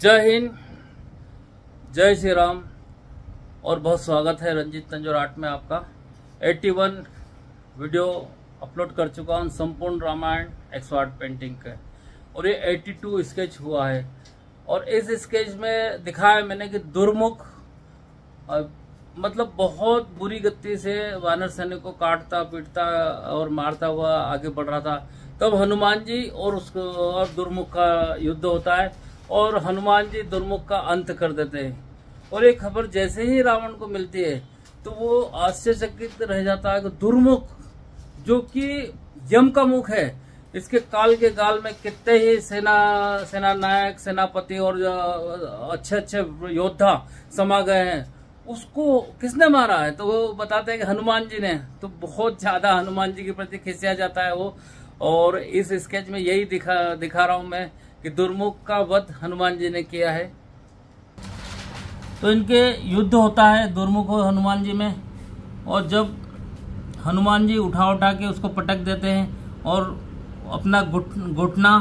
जय हिंद, जय श्री राम, और बहुत स्वागत है रंजीत तंजोर आर्ट में आपका। 81 वीडियो अपलोड कर चुका हूँ, संपूर्ण रामायण एक्सो आर्ट पेंटिंग के। और ये 82 स्केच हुआ है। और इस स्केच में दिखाया मैंने कि दुर्मुख मतलब बहुत बुरी गति से वानर सैनिक को काटता, पीटता और मारता हुआ आगे बढ़ रहा था। तब हनुमान जी और उसको, और दुर्मुख का युद्ध होता है। और हनुमान जी दुर्मुख का अंत कर देते हैं। और ये खबर जैसे ही रावण को मिलती है तो वो आश्चर्यचकित रह जाता है कि दुर्मुख, जो कि यम का मुख है, इसके काल के गाल में कितने ही सेना सेना नायक सेनापति और अच्छे अच्छे योद्धा समा गए हैं। उसको किसने मारा है? तो वो बताते हैं कि हनुमान जी ने। तो बहुत ज़्यादा हनुमान जी के प्रति खिसिया जाता है वो। और इस स्केच में यही दिखा दिखा रहा हूँ मैं कि दुर्मुख का वध हनुमान जी ने किया है। तो इनके युद्ध होता है दुर्मुख और हनुमान जी में, और जब हनुमान जी उठा उठा के उसको पटक देते हैं और अपना घुट, घुटना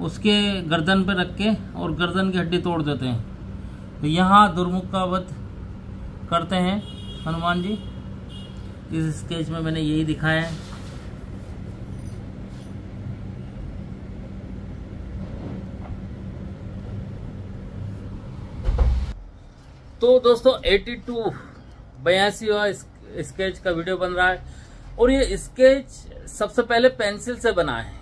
उसके गर्दन पर रख के और गर्दन की हड्डी तोड़ देते हैं। तो यहाँ दुर्मुख का वध करते हैं हनुमान जी। इस स्केच में मैंने यही दिखाया है। तो दोस्तों 82 बयासी स्केच का वीडियो बन रहा है। और ये स्केच सबसे पहले पेंसिल से बना है।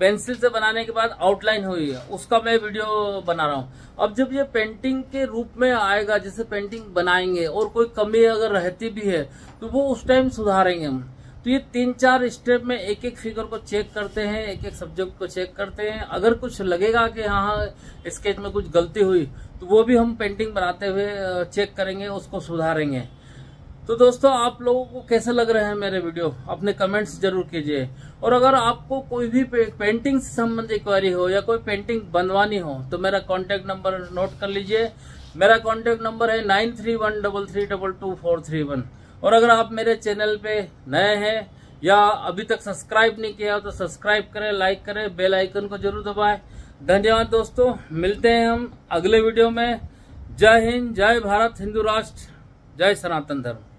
पेंसिल से बनाने के बाद आउटलाइन हुई है। उसका मैं वीडियो बना रहा हूँ। अब जब ये पेंटिंग के रूप में आएगा, जैसे पेंटिंग बनाएँगे, और कोई कमी अगर रहती भी है तो वो उस टाइम सुधारेंगे हम। तो ये तीन चार स्टेप में एक एक फिगर को चेक करते हैं, एक एक सब्जेक्ट को चेक करते हैं। अगर कुछ लगेगा कि हाँ स्केच में कुछ गलती हुई तो वो भी हम पेंटिंग बनाते हुए चेक करेंगे, उसको सुधारेंगे। तो दोस्तों, आप लोगों को कैसे लग रहे हैं मेरे वीडियो अपने कमेंट्स ज़रूर कीजिए। और अगर आपको कोई भी पेंटिंग से संबंधित क्वारी हो या कोई पेंटिंग बनवानी हो तो मेरा कॉन्टेक्ट नंबर नोट कर लीजिए। मेरा कॉन्टेक्ट नंबर है nine three one double three double two four three one और अगर आप मेरे चैनल पे नए हैं या अभी तक सब्सक्राइब नहीं किया हो तो सब्सक्राइब करें, लाइक करें, बेल आइकन को ज़रूर दबाएँ। धन्यवाद दोस्तों, मिलते हैं हम अगले वीडियो में। जय हिंद, जय भारत, हिंदू राष्ट्र, जय सनातन धर्म।